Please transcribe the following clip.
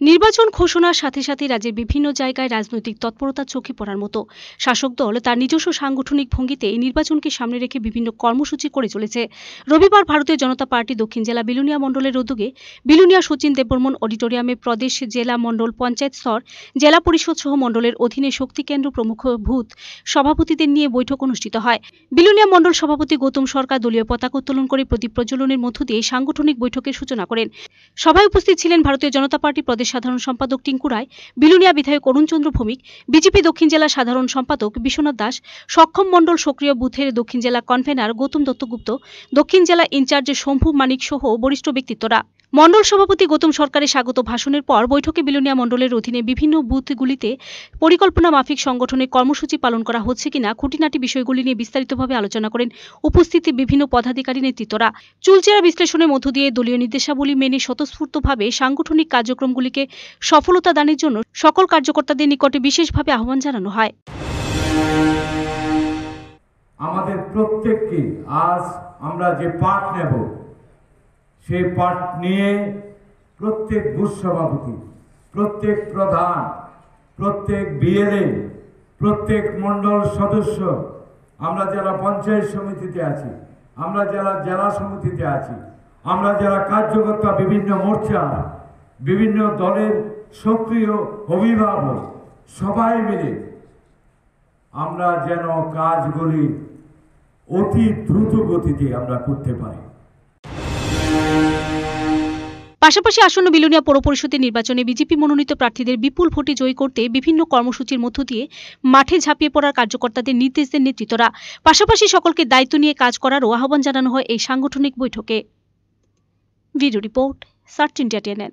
নির্বাচন ঘোষণার সাথে সাথে রাজ্যের বিভিন্ন জায়গায় রাজনৈতিক তৎপরতা চোখে পড়ার মতো শাসক দল তার নিজস্ব সাংগঠনিক ভঙ্গিতে এই নির্বাচনকে সামনে রেখে বিভিন্ন কর্মসূচি করে চলেছে। রবিবার ভারতীয় জনতা পার্টি দক্ষিণ জেলা বিলুনিয়া মণ্ডলের উদ্যোগে বিলুনিয়া সচিন দেববর্মন অডিটোরিয়ামে প্রদেশ জেলা মণ্ডল পঞ্চায়েত স্তর, জেলা পরিষদ সহ মণ্ডলের অধীনে শক্তি কেন্দ্র প্রমুখ ভূত সভাপতিদের নিয়ে বৈঠক অনুষ্ঠিত হয়। বিলুনিয়া মণ্ডল সভাপতি গৌতম সরকার দলীয় পতাকা উত্তোলন করে প্রদীপ প্রজ্বলনের মধ্য দিয়ে সাংগঠনিক বৈঠকের সূচনা করেন। সভায় উপস্থিত ছিলেন ভারতীয় জনতা পার্টি প্রদেশ সাধারণ সম্পাদক টিঙ্কু রায়, বিলুনিয়া বিধায়ক অরুণচন্দ্র ভৌমিক, বিজেপি দক্ষিণ জেলা সাধারণ সম্পাদক বিশ্বনাথ দাস, সক্ষম মণ্ডল সক্রিয় বুথের দক্ষিণ জেলা কনভেনার গৌতম দত্তগুপ্ত, দক্ষিণ জেলা ইনচার্জ শম্ভু মানিক সহ বরিষ্ঠ ব্যক্তিত্বরা। মণ্ডল সভাপতি গৌতম সরকারের স্বাগত ভাষণের পর বৈঠকে বিলোনিয়া মণ্ডলের অধীনে বিভিন্ন বুথগুলিতে পরিকল্পনা মাফিক সংগঠনের কর্মসূচি পালন করা হচ্ছে কিনা, খুঁটিনাটি বিষয়গুলি নিয়ে বিস্তারিতভাবে আলোচনা করেন উপস্থিত বিভিন্ন পদাধিকারী নেতৃত্বরা। চুলচেরা বিশ্লেষণের মধ্য দিয়ে দলীয় নির্দেশাবলী মেনে স্বতঃস্ফূর্তভাবে সাংগঠনিক কার্যক্রমগুলিকে সফলতা দানের জন্য সকল কার্যকর্তাদের নিকটে বিশেষভাবে আহ্বান জানানো হয়। আমাদের প্রত্যেককে আজ আমরা যে পাঠ নেব সেই পাঠ নিয়ে প্রত্যেক বুথ সভাপতি প্রত্যেক প্রধান, প্রত্যেক বিএলএ, প্রত্যেক মণ্ডল সদস্য, আমরা যারা পঞ্চায়েত সমিতিতে আছি, আমরা যারা জেলা সমিতিতে আছি, আমরা যারা কার্যকর্তা বিভিন্ন মোর্চা, বিভিন্ন দলের সক্রিয় অভিভাবক, সবাই মিলে আমরা যেন কাজগুলি অতি দ্রুত গতিতে আমরা করতে পারি। পাশাপাশি আসন্ন বিলুনিয়া পৌর পরিষদের নির্বাচনে বিজেপি মনোনীত প্রার্থীদের বিপুল ভোটে জয়ী করতে বিভিন্ন কর্মসূচির মধ্য দিয়ে মাঠে ঝাঁপিয়ে পড়ার কার্যকর্তাদের নির্দেশ দেন নেতৃত্বরা। পাশাপাশি সকলকে দায়িত্ব নিয়ে কাজ করারও আহ্বান জানানো হয় এই সাংগঠনিক বৈঠকে। Video report, search India TNN.